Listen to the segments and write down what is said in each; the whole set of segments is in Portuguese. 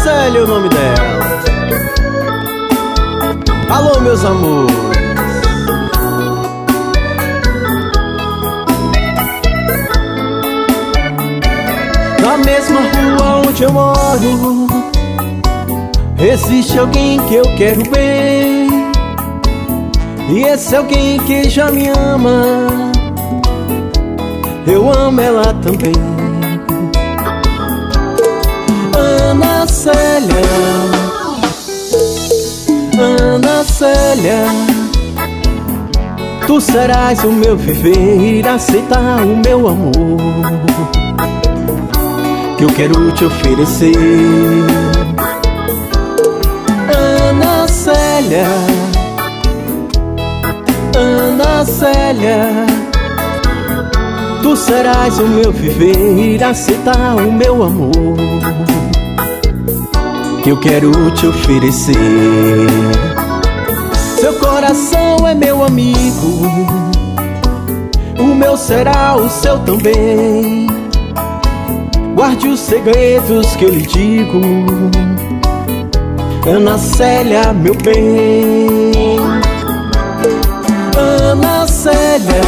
Célia o nome dela. Alô meus amores. Na mesma rua onde eu moro Existe alguém que eu quero bem. E esse alguém que já me ama Eu amo ela também Célia. Ana Célia Tu serás o meu viver Aceitar o meu amor Que eu quero te oferecer. Ana Célia Ana Célia Tu serás o meu viver Aceitar o meu amor Que eu quero te oferecer. Seu coração é meu amigo O meu será o seu também. Guarde os segredos que eu lhe digo Ana Célia, meu bem. Ana Célia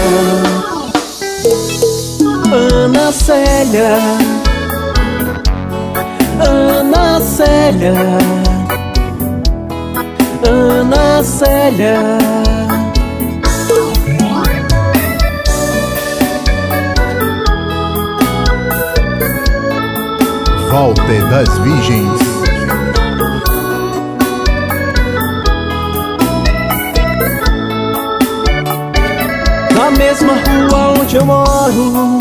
Ana Célia. Ana Célia. Ana Célia. Walter das Virgens. Na mesma rua onde eu moro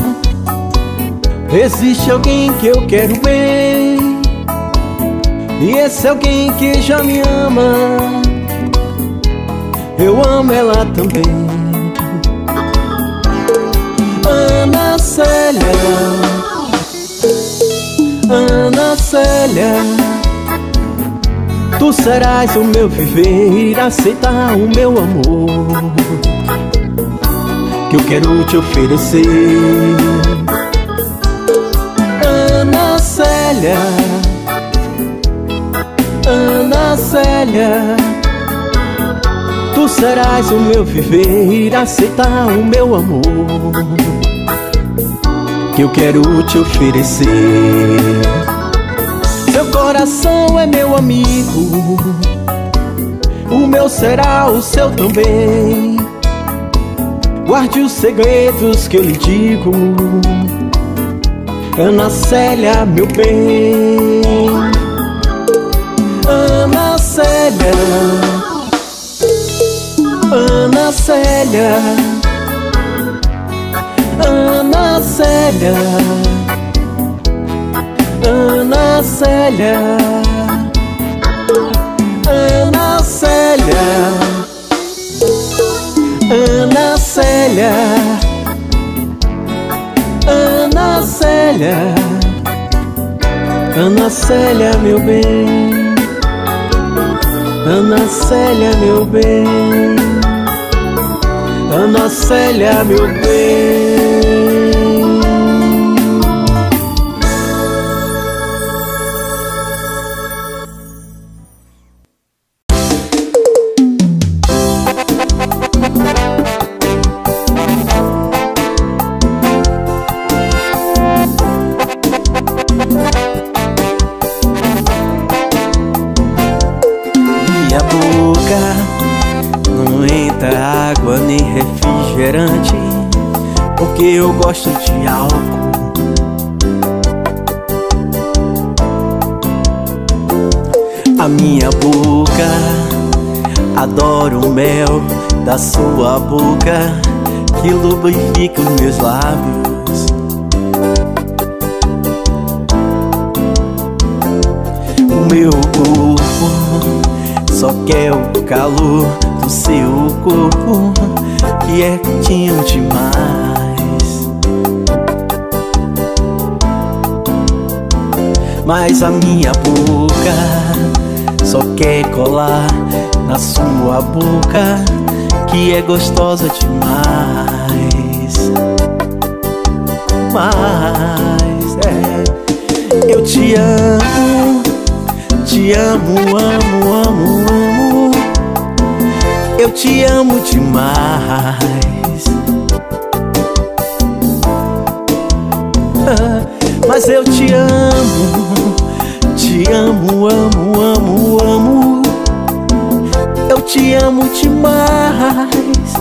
Existe alguém que eu quero bem E esse alguém que já me ama. Eu amo ela também. Ana Célia. Ana Célia. Tu serás o meu viver Aceitar o meu amor que eu quero te oferecer. Ana Célia Ana Célia Tu serás o meu viver Aceitar o meu amor Que eu quero te oferecer. Seu coração é meu amigo O meu será o seu também. Guarde os segredos que eu lhe digo Ana Célia, meu bem Ana Célia. Ana Célia. Ana Célia. Ana Célia. Ana Célia. Ana Célia. Ana Célia. Ana Célia, meu bem Ana Célia, meu bem. Ana Célia, meu bem refrigerante Porque eu gosto de álcool. A minha boca adora o mel da sua boca Que lubrifica os meus lábios. O meu corpo só quer o calor do seu corpo Que é quentinho demais Mas a minha boca só quer colar na sua boca Que é gostosa demais Mas é, eu te amo amo, amo, amo, amo. Eu te amo demais. Mas eu te amo, te amo, amo, amo, amo. Eu te amo demais.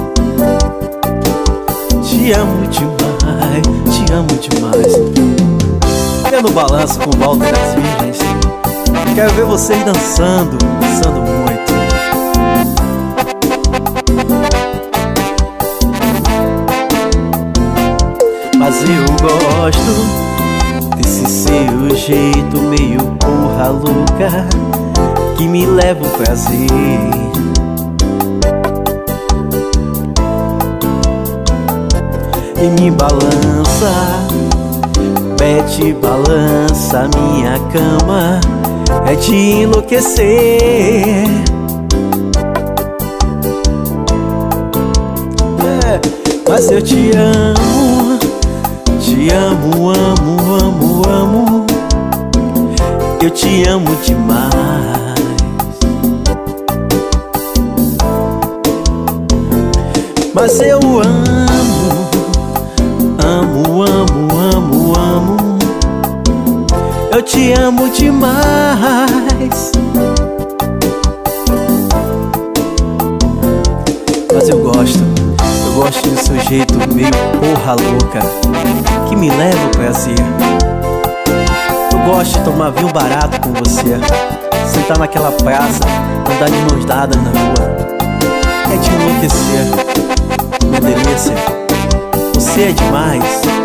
Te amo demais, te amo demais. Vendo o balanço com volta das virgens. Quero ver vocês dançando, dançando muito. Eu gosto desse seu jeito meio porra louca que me leva o prazer. E me balança, pete balança minha cama é de enlouquecer. É, mas eu te amo, te amo, amo, amo, amo. Eu te amo demais. Mas eu amo, amo, amo, amo, amo. Eu te amo demais. Mas eu gosto, eu gosto do seu jeito meio porra louca que me leva ao prazer. Eu gosto de tomar vinho barato com você, sentar naquela praça, andar de mãos dadas na rua. É de enlouquecer, minha delícia. Você é demais.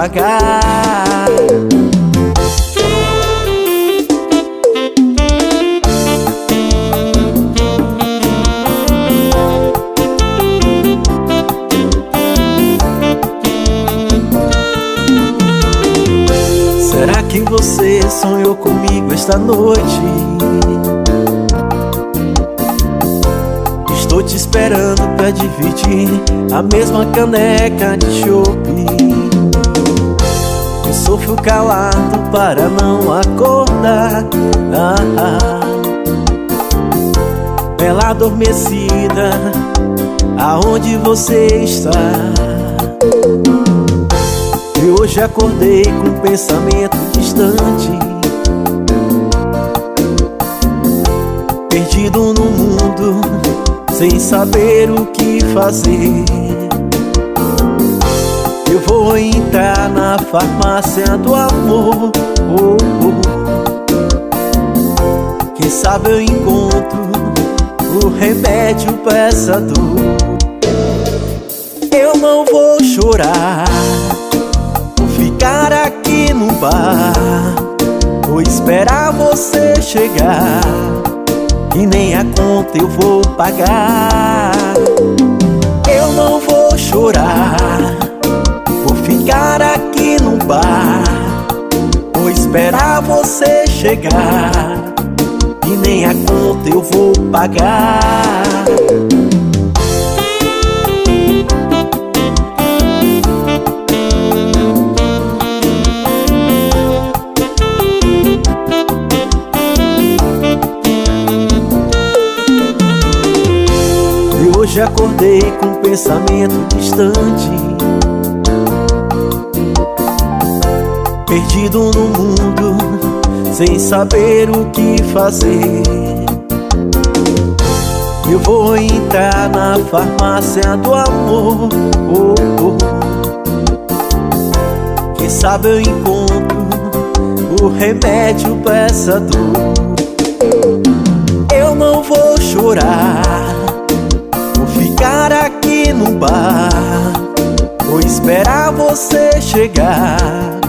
Pagar Será que você sonhou comigo esta noite? Estou te esperando pra dividir a mesma caneca de chope. Sofro calado para não acordar. Ah, ah. Bela adormecida, aonde você está? E hoje acordei com um pensamento distante Perdido no mundo, sem saber o que fazer Vou entrar na farmácia do amor. Oh, oh. Quem sabe eu encontro o remédio pra essa dor. Eu não vou chorar Vou ficar aqui no bar. Vou esperar você chegar E nem a conta eu vou pagar. Eu não vou chorar esperar você chegar. E nem a conta eu vou pagar. E hoje acordei com um pensamento distante Perdido no mundo, sem saber o que fazer. Eu vou entrar na farmácia do amor oh, oh. Quem sabe eu encontro o remédio pra essa dor. Eu não vou chorar Vou ficar aqui no bar Vou esperar você chegar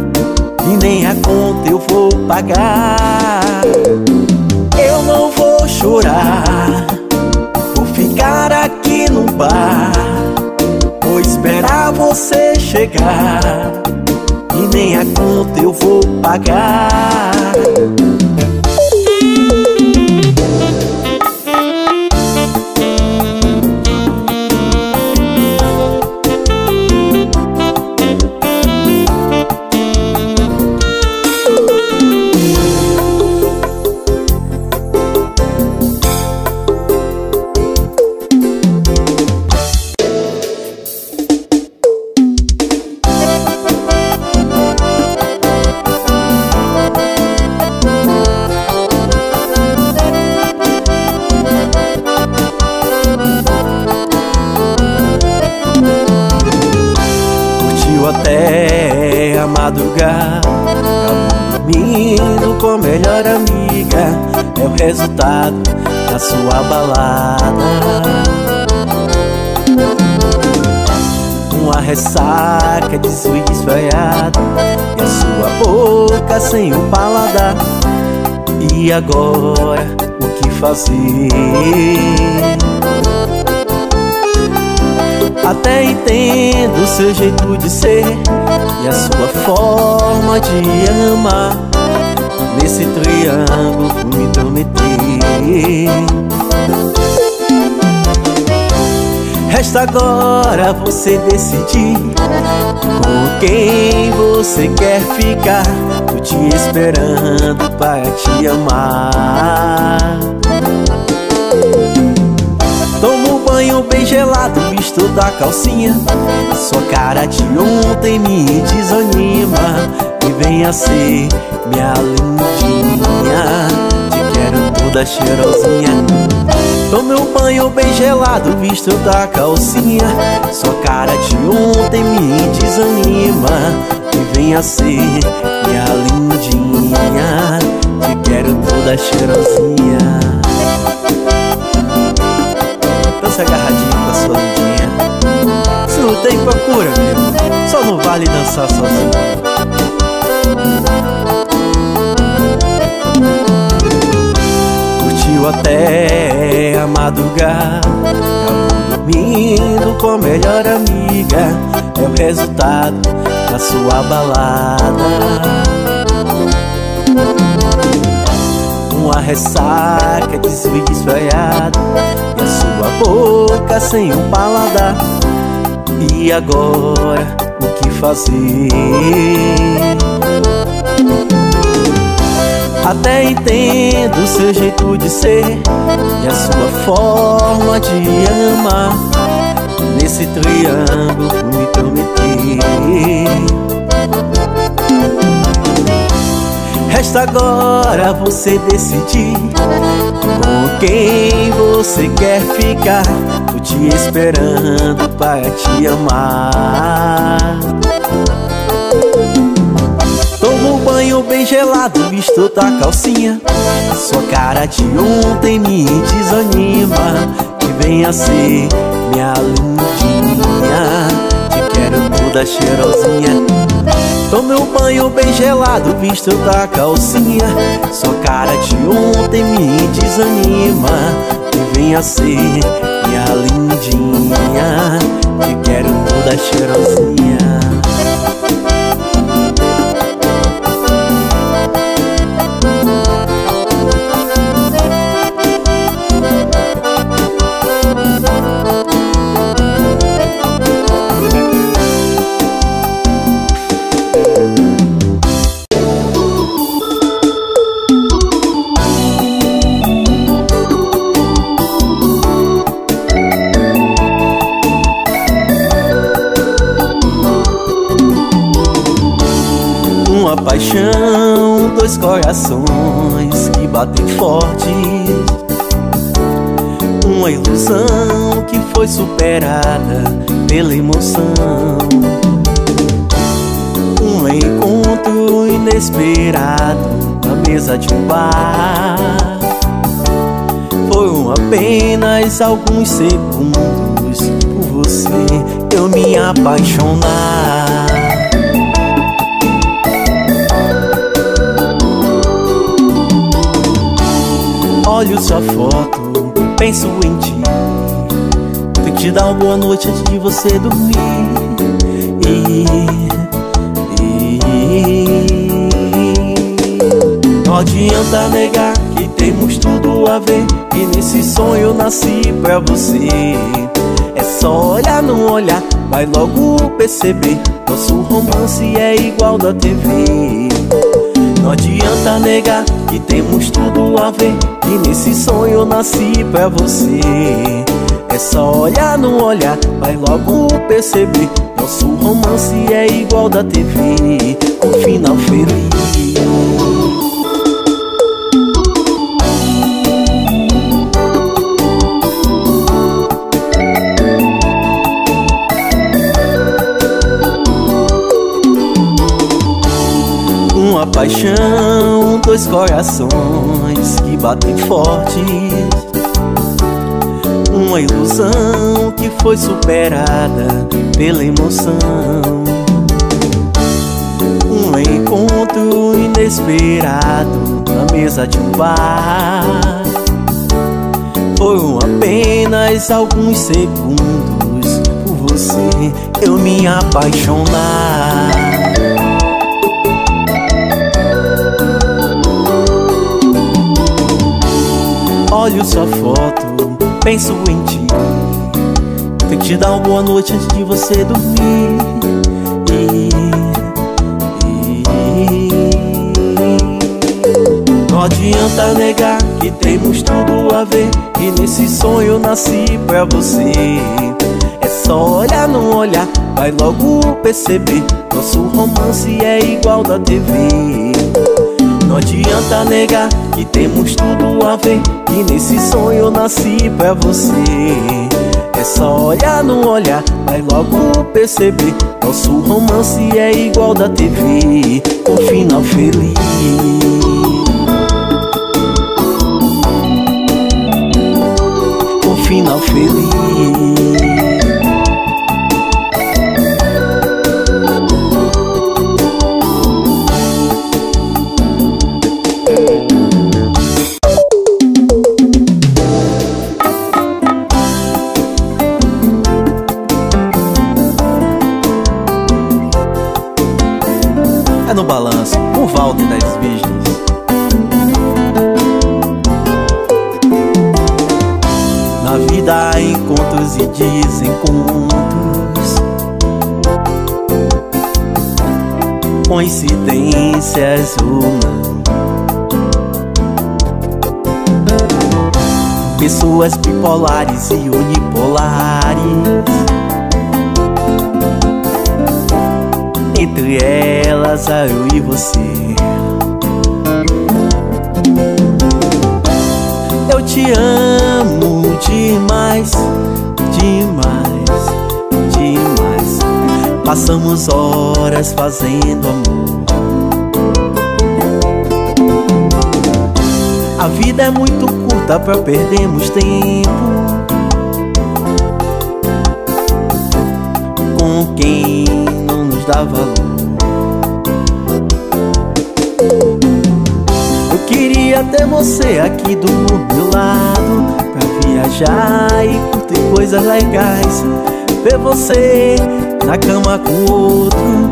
E nem a conta eu vou pagar. Eu não vou chorar Vou ficar aqui no bar Vou esperar você chegar E nem a conta eu vou pagar resultado da sua balada. Uma ressaca de swing esfriado E a sua boca sem o paladar. E agora o que fazer? Até entendo o seu jeito de ser E a sua forma de amar Nesse triângulo me intrometer Resta agora você decidir Com quem você quer ficar. Tô te esperando para te amar. Toma um banho bem gelado, misto da calcinha. Sua cara de ontem me desanima E venha ser minha lindinha Te quero toda cheirosinha. Tome um banho bem gelado, visto da calcinha. Sua cara de ontem me desanima. E venha ser minha lindinha Te quero toda cheirosinha. Dança agarradinho com a sua lindinha. Se não tem, procura, amigo Só não vale dançar sozinho Até a madrugada. Acabou dormindo com a melhor amiga. É o resultado da sua balada. Uma ressaca de swing esfriado E a sua boca sem um paladar. E agora o que fazer? Até entendo seu jeito de ser E a sua forma de amar. Nesse triângulo me prometer Resta agora você decidir Com quem você quer ficar Tô te esperando para te amar bem gelado, visto da calcinha. Sua cara de ontem me desanima. Que venha ser minha lindinha. Te quero toda cheirosinha. Tome um banho bem gelado, visto da calcinha. Sua cara de ontem me desanima. E venha ser minha lindinha. Te quero toda cheirosinha paixão, dois corações que batem forte. Uma ilusão que foi superada pela emoção. Um encontro inesperado na mesa de um bar. Foram apenas alguns segundos por você eu me apaixonar Olho sua foto, penso em ti te dar uma boa noite antes de você dormir. E, e, não adianta negar que temos tudo a ver. E nesse sonho eu nasci pra você. É só olhar, não olhar, vai logo perceber. Nosso romance é igual da TV. Não adianta negar que temos tudo a ver. E nesse sonho eu nasci pra você. É só olhar, não olhar, vai logo perceber. Nosso romance é igual da TV Com final feliz. Uma paixão, dois corações que batem fortes. Uma ilusão que foi superada pela emoção. Um encontro inesperado na mesa de um bar. Foram apenas alguns segundos por você eu me apaixonar. Olho sua foto, penso em ti. Tenho que te dar uma boa noite antes de você dormir. E, e, Não adianta negar que temos tudo a ver E nesse sonho eu nasci pra você. É só olhar, não olhar, vai logo perceber Nosso romance é igual da TV não adianta negar que temos tudo a ver E nesse sonho eu nasci pra você. É só olhar, não olhar, vai logo perceber Nosso romance é igual da TV Com final feliz. Com final feliz Pessoas bipolares e unipolares. Entre elas, eu e você. Eu te amo demais, demais, demais. Passamos horas fazendo amor. A vida é muito curta pra perdermos tempo. Com quem não nos dá valor. Eu queria ter você aqui do meu lado Pra viajar e curtir coisas legais. Ver você na cama com outro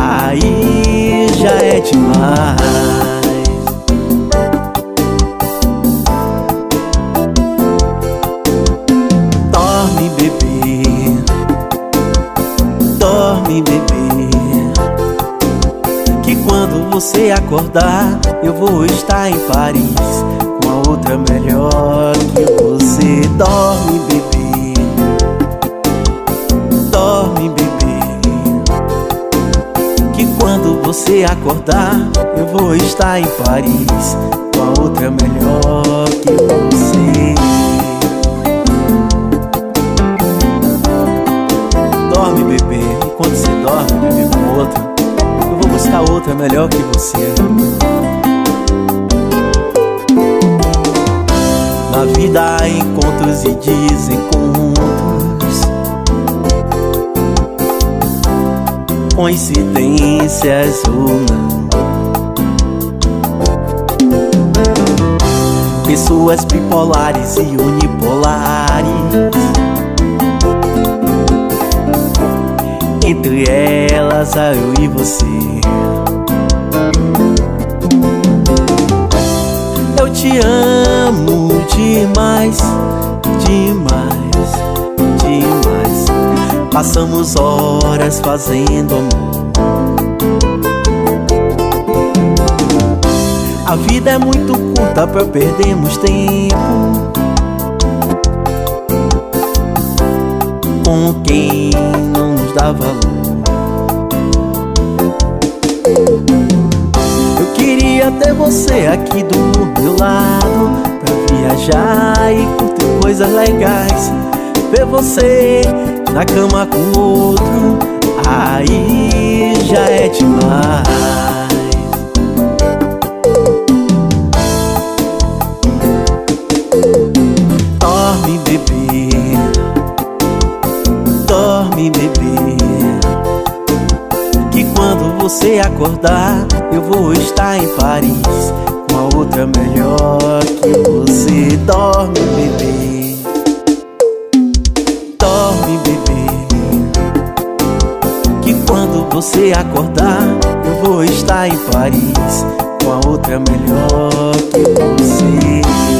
Aí já é demais você acordar Eu vou estar em Paris Com a outra melhor que você. Dorme, bebê. Dorme, bebê. Que quando você acordar Eu vou estar em Paris Com a outra melhor que você Outra melhor que você. Na vida há encontros e desencontros. Coincidências ou não. Pessoas bipolares e unipolares Entre elas, eu e você. Eu te amo demais, demais, demais. Passamos horas fazendo amor. A vida é muito curta pra perdermos tempo Com quem não nos dá valor. Eu queria ter você aqui do meu lado Pra viajar e curtir coisas legais. Ver você na cama com outro Aí já é demais você acordar, eu vou estar em Paris com a outra melhor que você. Dorme, bebê. Dorme, bebê. Que quando você acordar, eu vou estar em Paris com a outra melhor que você.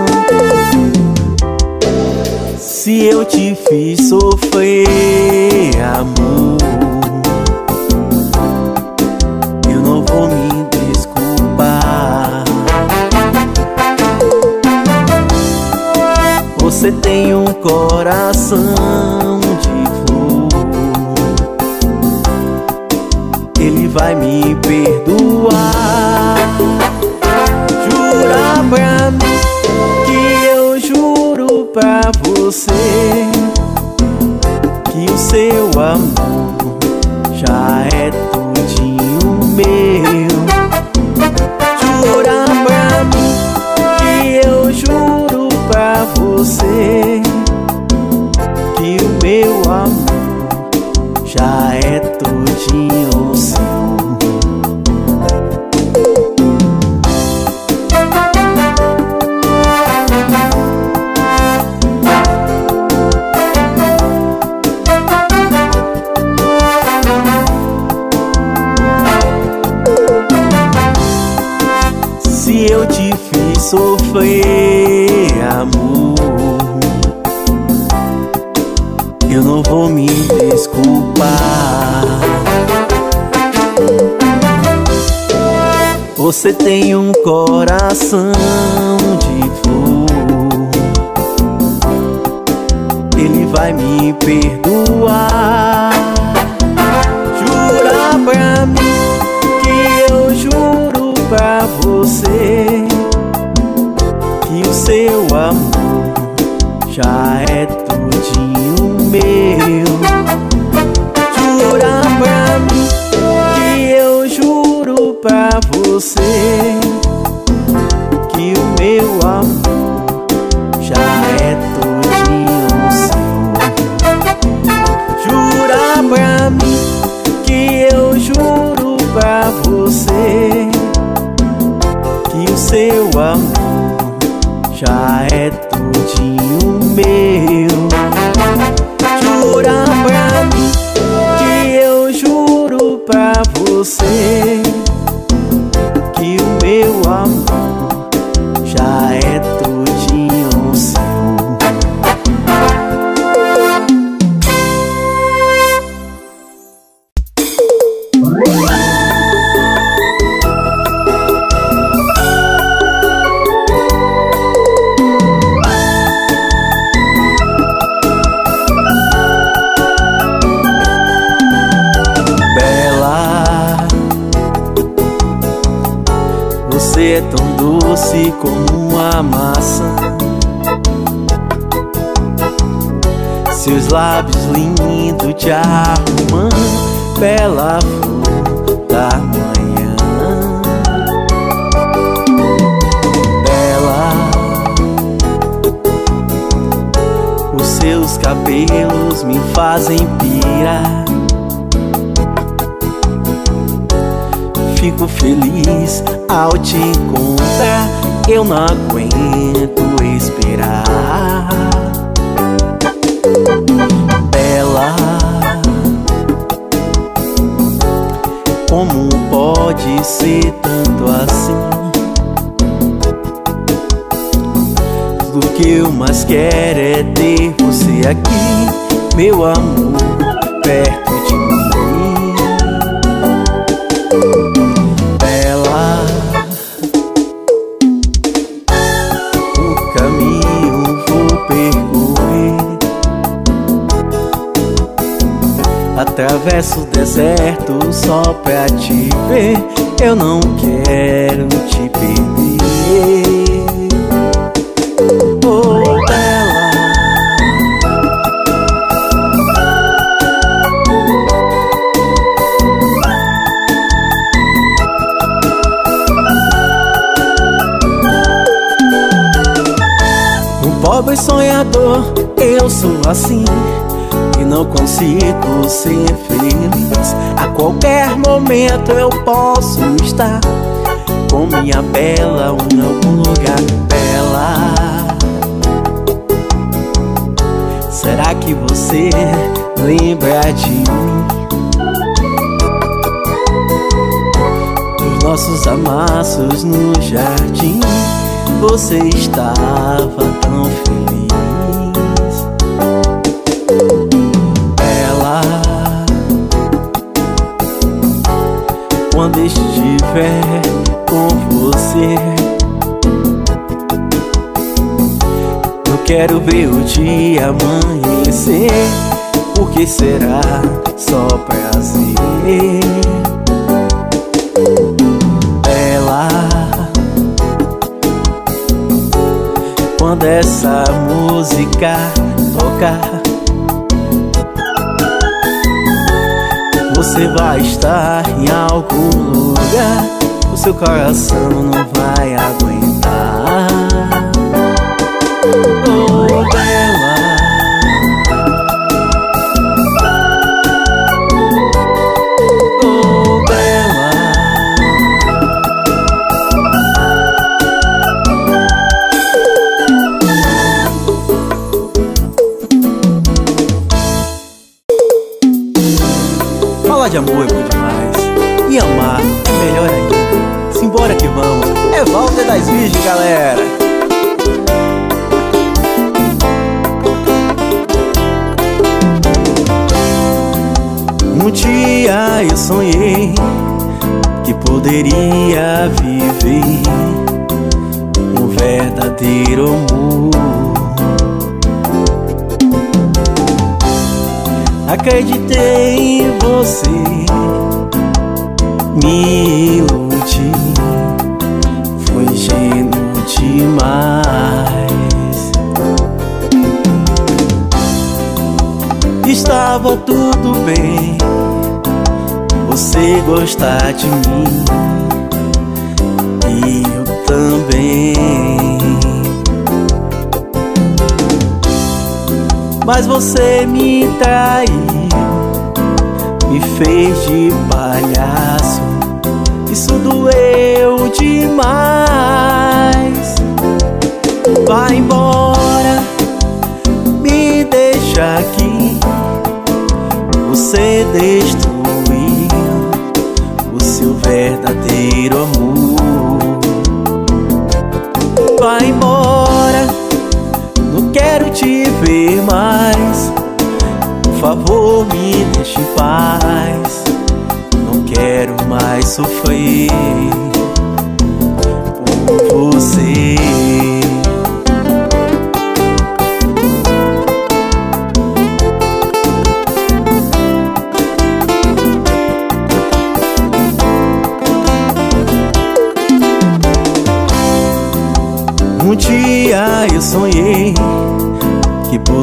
Se eu te fiz sofrer, amor Eu não vou me desculpar. Você tem um coração de flor Ele vai me perdoar. Jura pra mim você Que o seu amor já é Você tem um coração de flor, ele vai me perdoar. Ser tanto assim? Tudo que eu mais quero é ter você aqui, meu amor, perto de mim. Bela, o caminho vou percorrer. Atravesso o deserto só pra te ver. Eu não quero te perder. Oh, Bela. Um pobre sonhador, eu sou assim E não consigo ser feliz A qualquer momento eu posso estar Com minha bela em algum lugar Bela Será que você lembra de mim? Dos nossos amassos no jardim Você estava Quando estiver com você. Eu quero ver o dia amanhecer. Porque será só prazer? Ela Quando essa música tocar Você vai estar em algum lugar. O seu coração não vai aguentar eu sonhei que poderia viver um verdadeiro amor. Acreditei em você, me iludi, foi ingênuo demais. Estava tudo bem, você gostar de mim e eu também. Mas você me traiu, me fez de palhaço, Isso doeu demais. Vai embora, me deixa aqui. Você destruiu verdadeiro amor. Vai embora, não quero te ver mais. Por favor, me deixe em paz. Não quero mais sofrer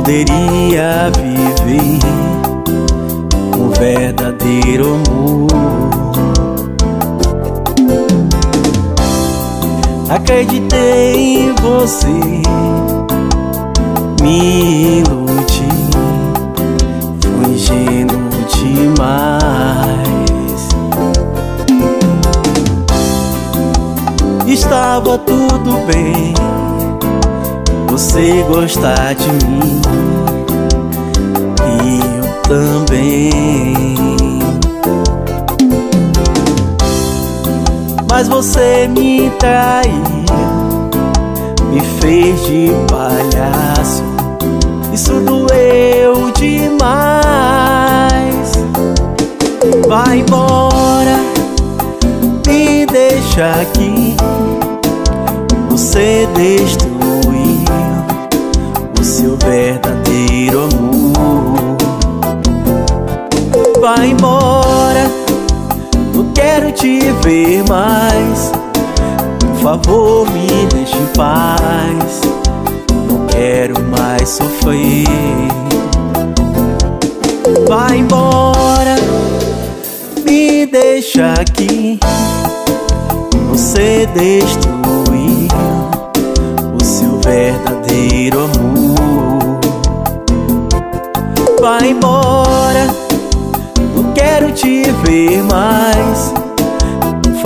poderia traiu, me fez de palhaço. Isso doeu demais. Vai embora, me deixa aqui. Você destruiu o seu verdadeiro amor. Vai embora, não quero te ver mais. Favor, me deixe em paz. Não quero mais sofrer. Vai embora, me deixa aqui. Você destruiu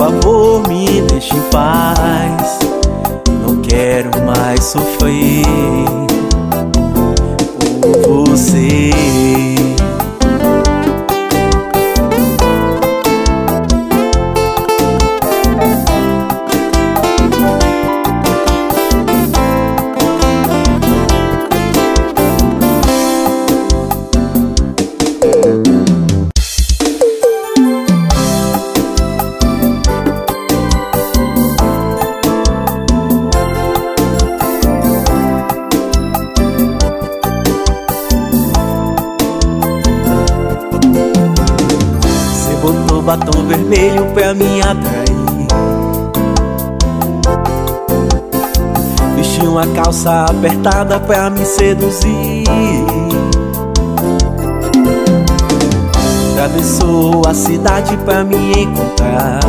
favor, me deixe em paz. Não quero mais sofrer por você. Pra me atrair Vestiu uma calça apertada pra me seduzir. Atravessou a cidade pra me encontrar.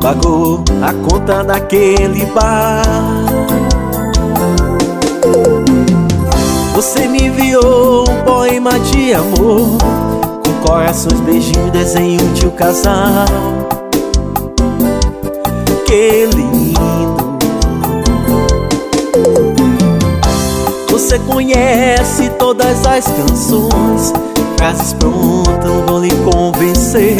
Pagou a conta daquele bar. Você me enviou um poema de amor corações, beijinhos, desenho de um casal? Que lindo. Você conhece todas as canções Frases prontas, vou lhe convencer.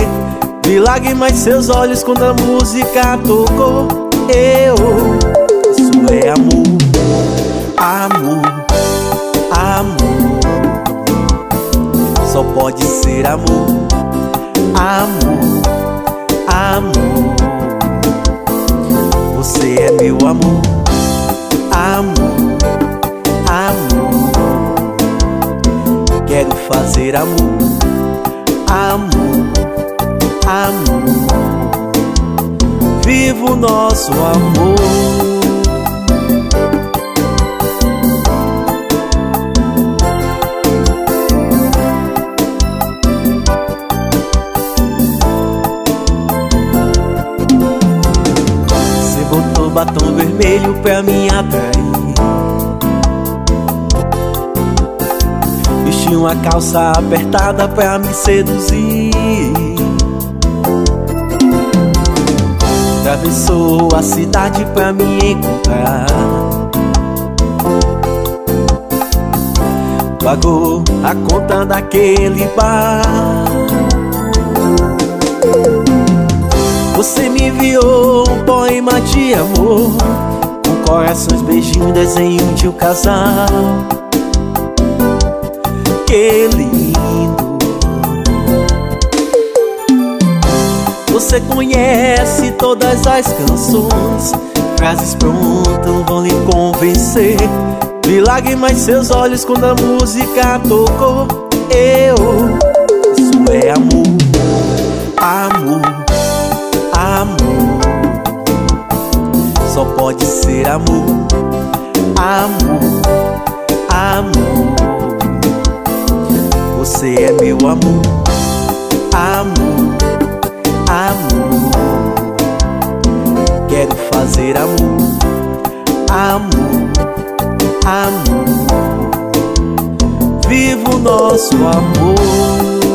Vi lágrimas em seus olhos quando a música tocou. Eu, isso é amor. Amor. Pode ser amor, amor, amor. Você é meu amor, amor, amor. Quero fazer amor, amor, amor. Viva o nosso amor. Vermelho pra me atrair de uma calça apertada pra me seduzir. Atravessou a cidade pra me encontrar. Pagou a conta daquele bar. Você me enviou um poema de amor corações, beijinhos, desenho de um casal. Que lindo. Você conhece todas as canções Frases prontas vão lhe convencer. Vi lágrimas seus olhos quando a música tocou Eu, isso é amor. Amor Só pode ser amor. Amor, amor. Você é meu amor. Amor, amor. Quero fazer amor. Amor, amor. Viva o nosso amor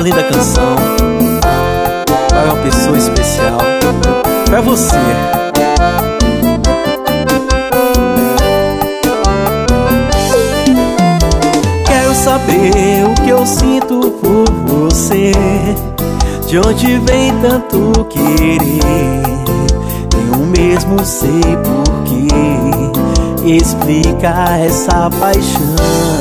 linda canção. Para uma pessoa especial, para você. Quero saber o que eu sinto por você, de onde vem tanto querer. Eu mesmo sei por que explica essa paixão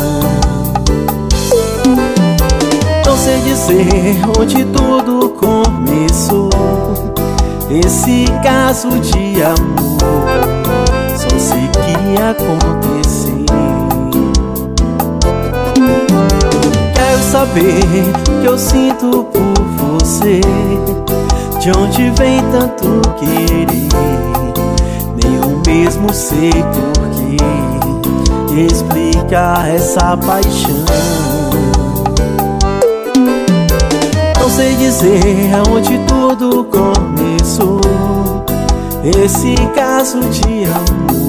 sei dizer onde tudo começou. Esse caso de amor Só sei que aconteceu. Quero saber o que eu sinto por você. De onde vem tanto querer? Nem eu mesmo sei por que Explica essa paixão sei dizer aonde tudo começou. Esse caso de amor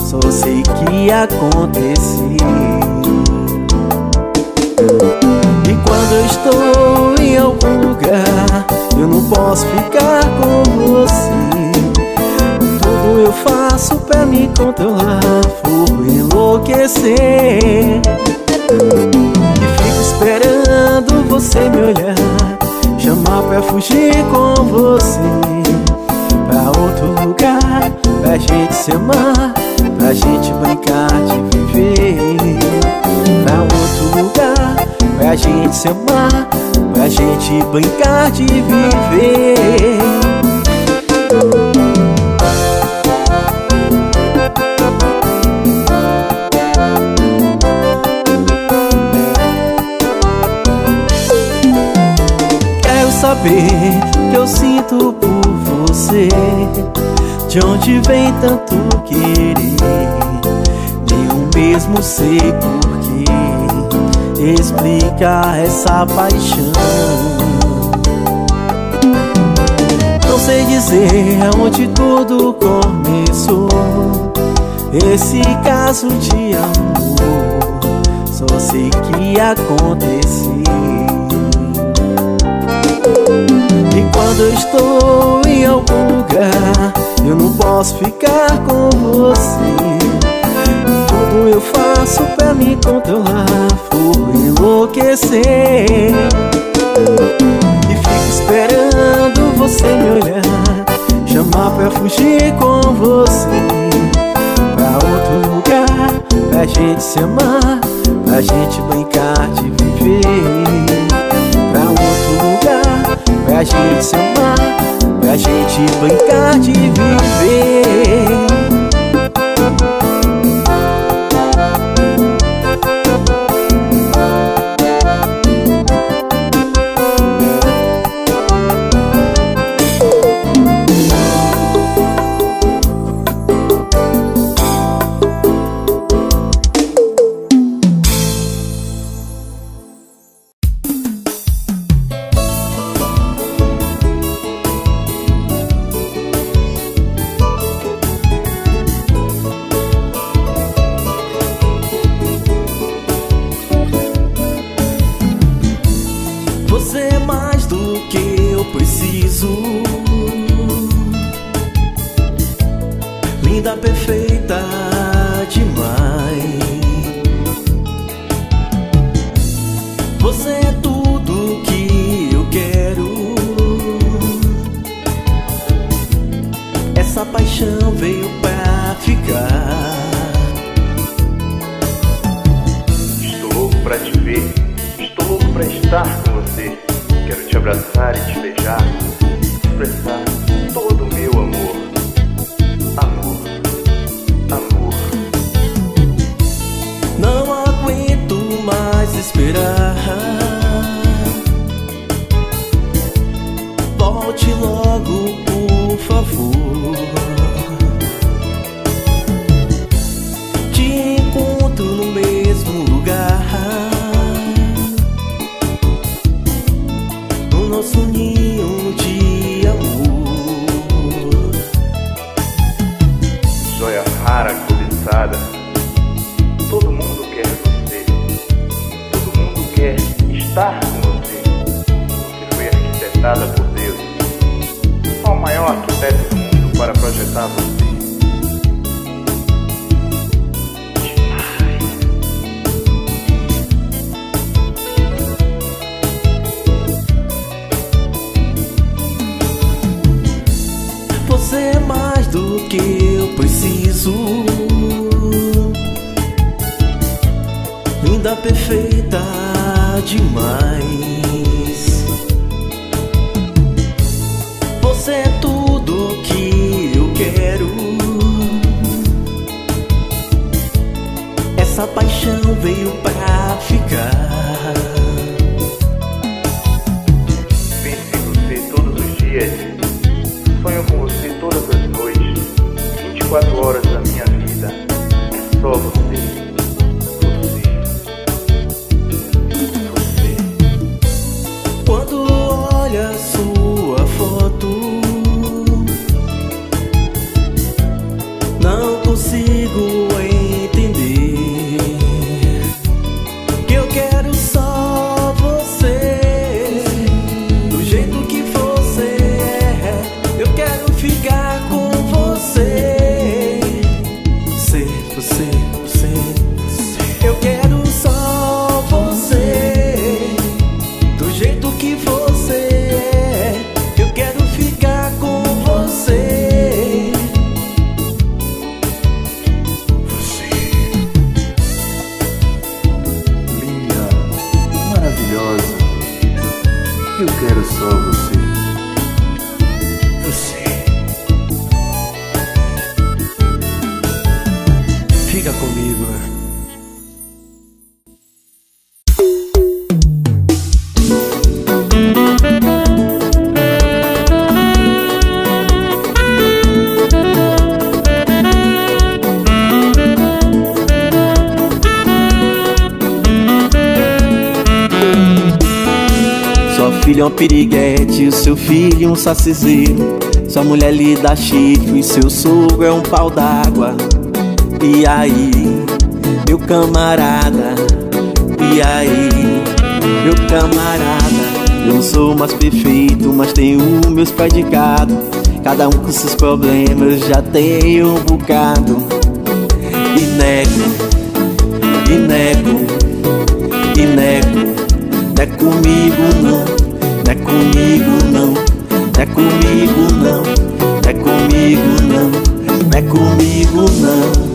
Só sei que aconteceu. E quando eu estou em algum lugar Eu não posso ficar com você. Tudo eu faço pra me controlar Por enlouquecer. E fico esperando você me olhar Chamar pra fugir com você Pra outro lugar Pra gente se amar Pra gente brincar de viver Pra outro lugar Pra gente se amar Pra gente brincar de viver saber que eu sinto por você. De onde vem tanto querer? Eu mesmo sei porquê. Explica essa paixão. Não sei dizer aonde tudo começou. Esse caso de amor Só sei que aconteceu e quando eu estou em algum lugar Eu não posso ficar com você. Tudo eu faço pra me controlar? Por enlouquecer. E fico esperando você me olhar Chamar pra fugir com você. Pra outro lugar Pra gente se amar Pra gente brincar de viver Pra gente se amar Pra gente brincar de viver com você. Um sacizeiro. Sua mulher lhe dá chifre, seu sogro é um pau d'água. E aí, meu camarada? E aí, meu camarada? Eu não sou mais perfeito, mas tenho meus predicados. Cada um com seus problemas, já tenho um bocado. E nego, e nego, e nego. Não é comigo não, não é comigo não é comigo não, é comigo não, não é comigo não.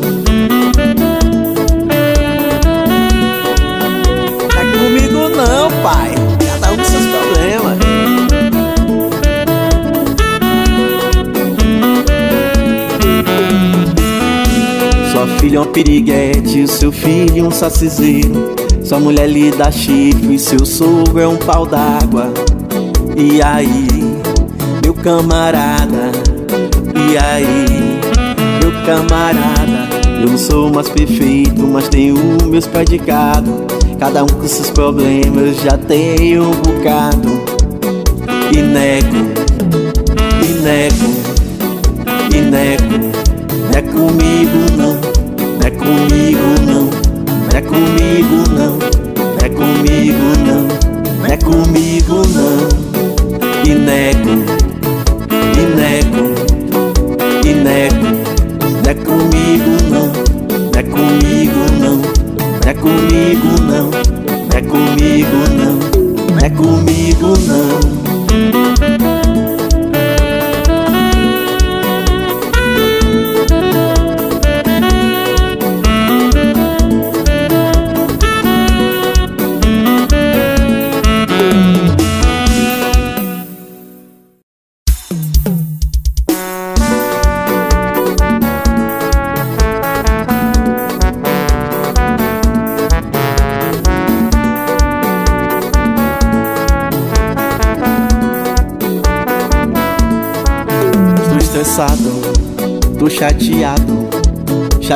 É comigo não, pai. Cada um com seus problemas. Sua filha é um piriguete, o seu filho um sacizeiro. Sua mulher lhe dá chifre, seu sogro é um pau d'água. E aí, camarada? E aí, meu camarada? Eu não sou mais perfeito, mas tenho meus predicados. Cada um com seus problemas, já tenho um bocado. E nego, e nego, e nego. Não é comigo não, não é comigo não, não é comigo não, não é comigo não, não é comigo não. E nego, comigo não, não é comigo não, não é comigo não.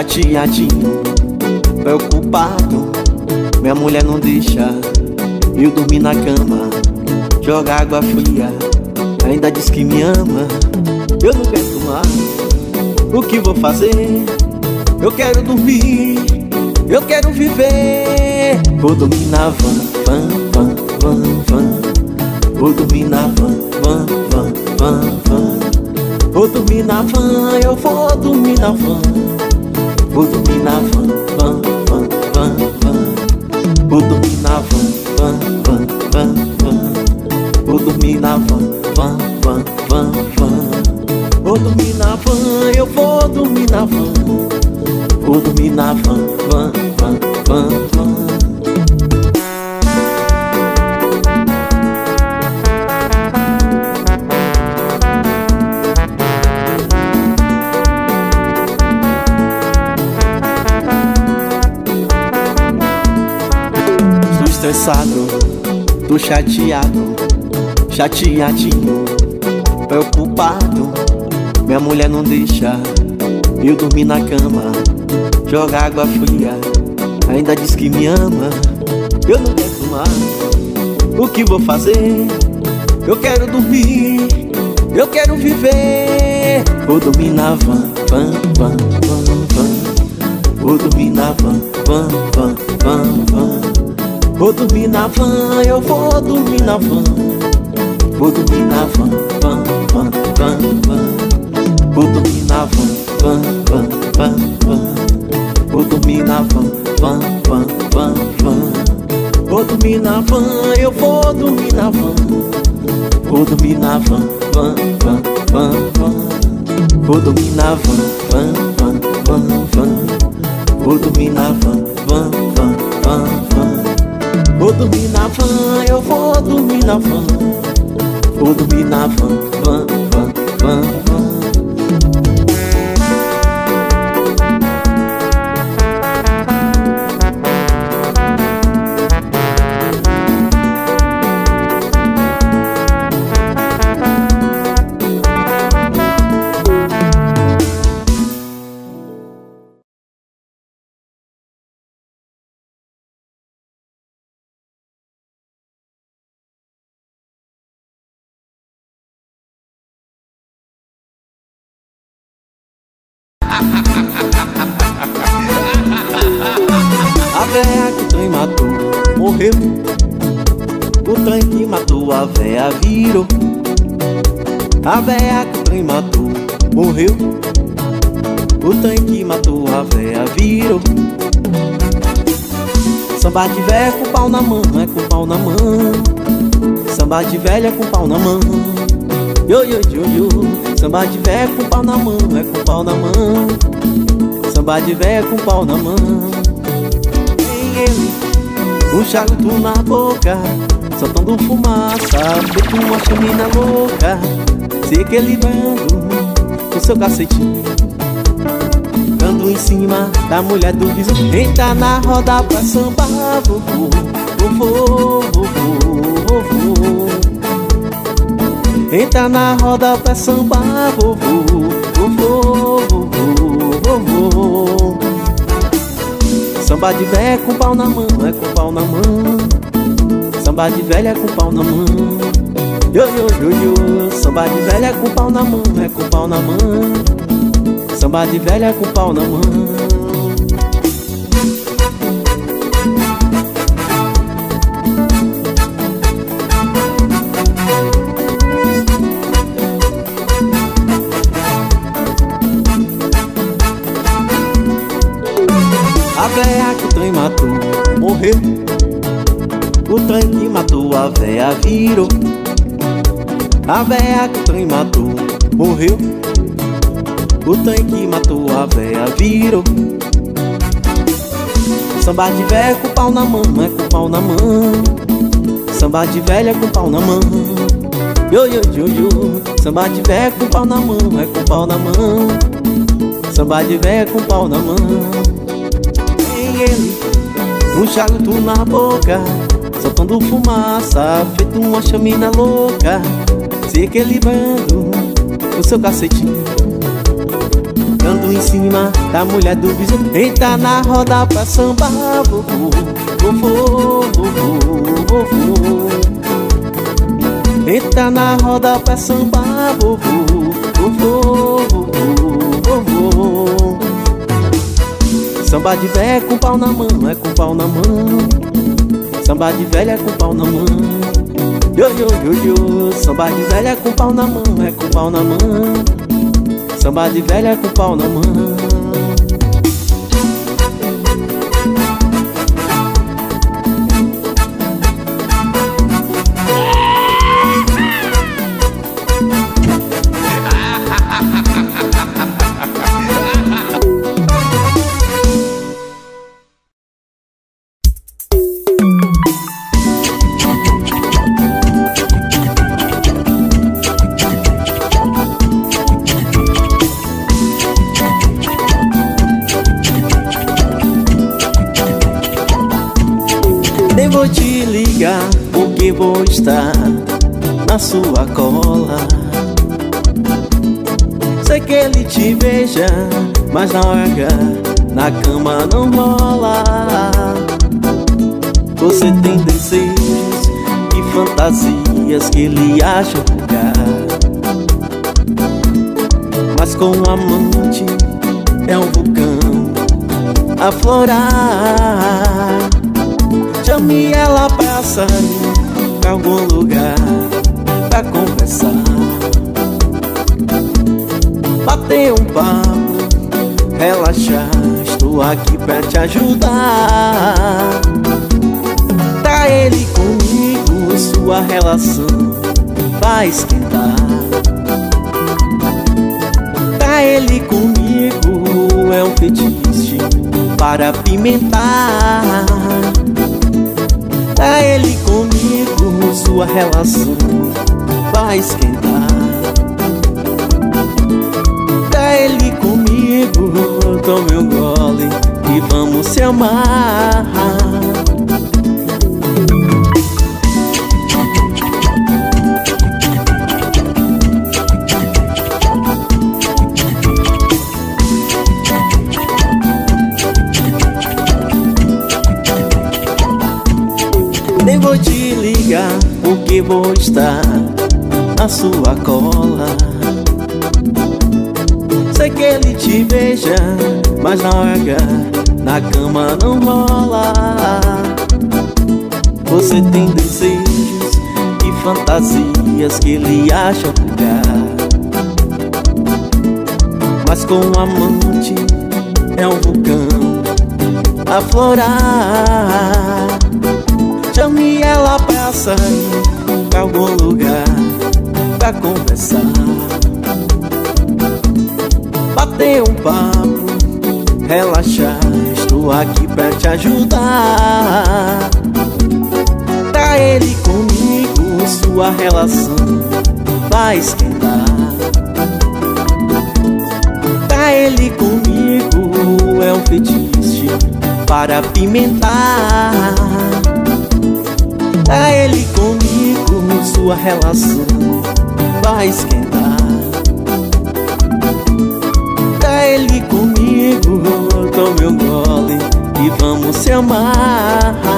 Chateadinho, preocupado. Minha mulher não deixa eu dormir na cama, joga água fria, ainda diz que me ama. Eu não quero tomar, o que vou fazer? Eu quero dormir, eu quero viver. Vou dormir na van, van, van, van, van. Vou dormir na van, van, van, van, van. Vou dormir na van, eu vou dormir na van. Vou dormir na van, chateado, chateadinho, preocupado. Minha mulher não deixa eu dormir na cama, joga água fria, ainda diz que me ama. Eu não quero tomar, o que vou fazer? Eu quero dormir, eu quero viver. Vou dormir na van, van, van, van, van. Vou dormir na van, van, van, van, van. Vou dormir na van, eu vou dormir na van. Vou dormir na van, van, van, van, van. Vou dormir na van, van, van, van, van. Vou dormir na van, van, van, van, van. Vou dormir na van, eu vou dormir na van. Vou dormir na van, van, van, van, van. Vou dormir na van, van, van, van, van. Vou dormir na van, van, van, van, van. Vou dormir na van, eu vou dormir na van. Vou dormir na van, van, van, van. Morreu. O trem que matou a véia virou. A véia que o trem matou morreu. O trem que matou a véia virou. Samba de véia com pau na mão, é com pau na mão. Samba de velha com pau na mão. Yo, yo, yo, yo. Samba de véia com pau na mão, é com pau na mão. Samba de véia com pau na mão um charuto na boca Soltando fumaça, feito uma chamina louca. Se equilibrando com seu cacetinho Dando em cima da mulher do vizinho. Entra na roda pra sambar, vovô Vovô, vovô, vovô. Entra na roda pra sambar, vovô Vovô, vovô, Samba de velha com pau na mão, é com pau na mão. Samba de velha com pau na mão. Yo, yo, yo, yo. Samba de velha com pau na mão, é com pau na mão. Samba de velha com pau na mão virou A véia que o trem matou morreu. O trem que matou a véia virou. Samba de véia com pau na mão, é com pau na mão. Samba de velha com pau na mão. Yo, yo, yo, yo. Samba de véia com pau na mão, é com pau na mão. Samba de véia com pau na mão. Tem ele, um charuto na boca Soltando fumaça, feito uma chamina louca. Se equilibrando com seu cacetinho. Dando em cima da mulher do vizinho. Entra na roda pra sambar Vovô, vovô, vovô, vovô. Entra na roda pra sambar Vovô, vovô, vovô, vovô. Samba de velha é com pau na mão, é com pau na mão Samba de velha com pau na mão. Yo, yo, yo, yo. Samba de velha com pau na mão, é com pau na mão. Samba de velha com pau na mão fantasias que ele acha vulgar Mas com o amante é um vulcão a florar. Chame ela pra sair pra algum lugar pra conversar. Bater um papo, relaxar Estou aqui pra te ajudar. Tá ele comigo, sua relação vai esquentar. Tá ele comigo, é um fetiche para pimentar Tá ele comigo, sua relação vai esquentar. Tá ele comigo, tome um gole e vamos se amar porque vou estar na sua cola. Sei que ele te beija, mas na hora na cama não rola. Você tem desejos e fantasias que ele acha vulgar Mas com o amante é um vulcão a florar. Chame ela pra sair algum lugar pra conversar. Bater um papo, relaxar Estou aqui pra te ajudar. Tá ele comigo, sua relação vai esquentar. Tá ele comigo, é um fetiche para pimentar Tá ele comigo, sua relação vai esquentar Tá ele comigo, tome um gole e vamos se amar.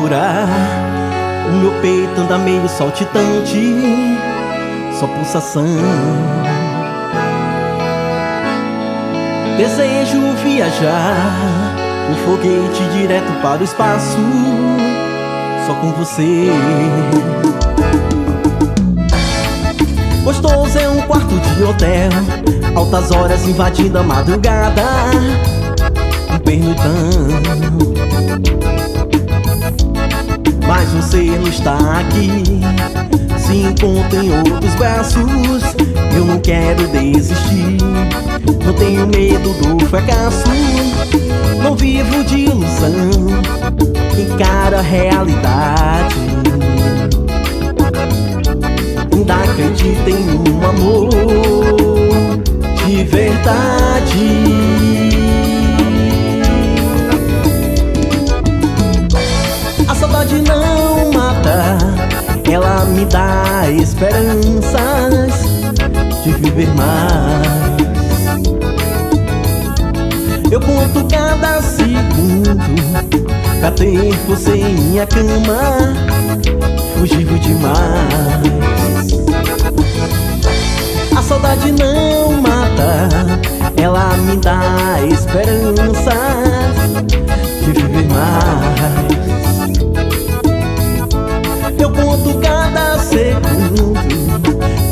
Procurar. O meu peito anda meio saltitante, só pulsação. Desejo viajar, um foguete direto para o espaço, só com você. Gostoso é um quarto de hotel, altas horas invadindo a madrugada, um pernoitão. Mas você não está aqui. Se encontra em outros braços. Eu não quero desistir. Não tenho medo do fracasso. Não vivo de ilusão. Encara a realidade. Ainda acredito em um amor De verdade ela me dá esperanças de viver mais. Eu conto cada segundo pra ter você em minha cama, fugivo demais. A saudade não mata, ela me dá esperanças de viver mais.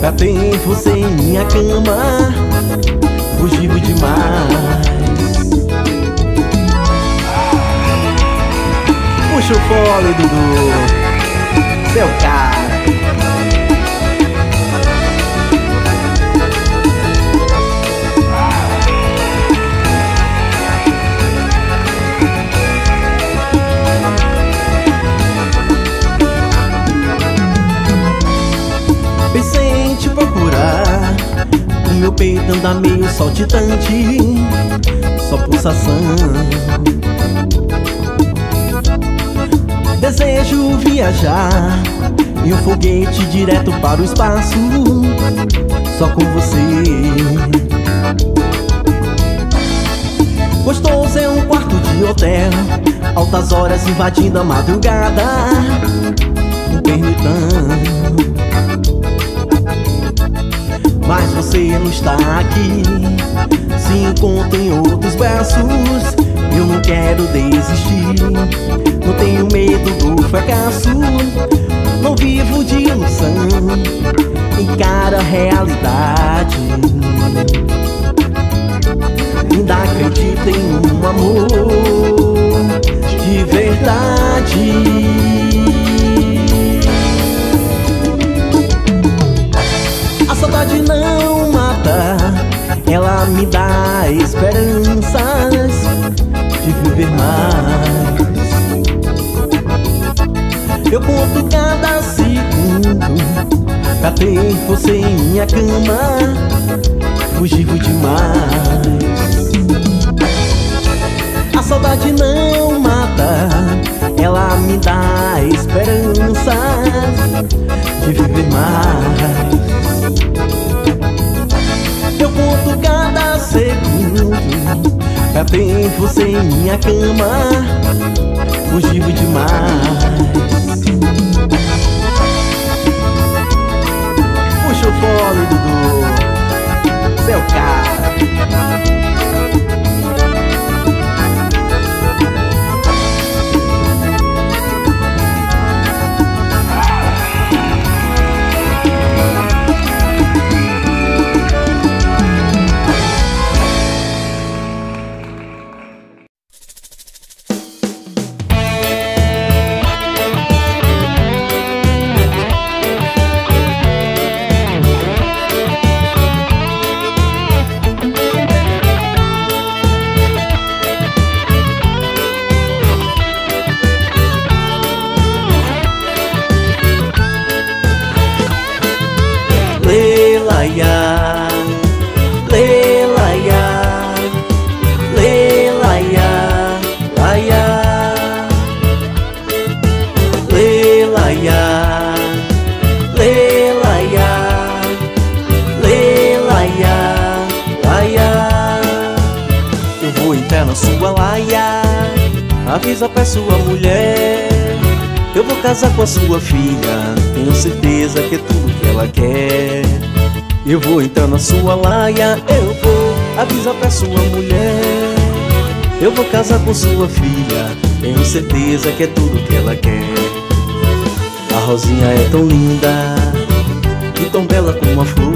Pra ter você em minha cama. Fugido demais. Puxa o fole, Dudu. Seu cara meu peito anda meio saltitante Só pulsação Desejo viajar e um foguete direto para o espaço, só com você. Gostoso é um quarto de hotel Altas horas invadindo a madrugada Um pernitão Mas você não está aqui. Se encontra em outros braços. Eu não quero desistir. Não tenho medo do fracasso. Não vivo de ilusão Encara a realidade. Ainda acredita em um amor de verdade. Saudade não mata, ela me dá esperanças de viver mais. Eu conto cada segundo pra ter você em minha cama, fugivo demais saudade não mata, ela me dá esperança de viver mais. Conto cada segundo pra ter você em minha cama, fugivo demais. Puxa o fone, Dudu, seu cara. Sua laia Eu vou avisar pra sua mulher. Eu vou casar com sua filha Tenho certeza que é tudo que ela quer. A Rosinha é tão linda E tão bela como uma flor.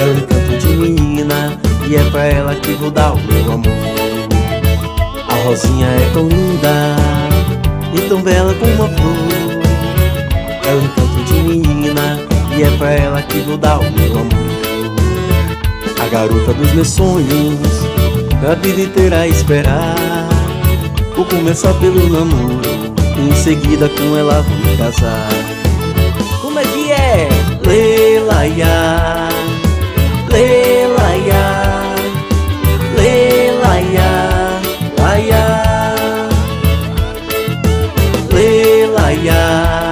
É um encanto de menina E é pra ela que vou dar o meu amor. Rosinha é tão linda e tão bela como uma flor. É um encanto de menina e é pra ela que vou dar o meu amor. A garota dos meus sonhos A vida inteira esperar. Vou começar pelo namoro Em seguida com ela vou casar. Como é que é? Leilaiá Leilaiá Leilaiá Laiá Leilaiá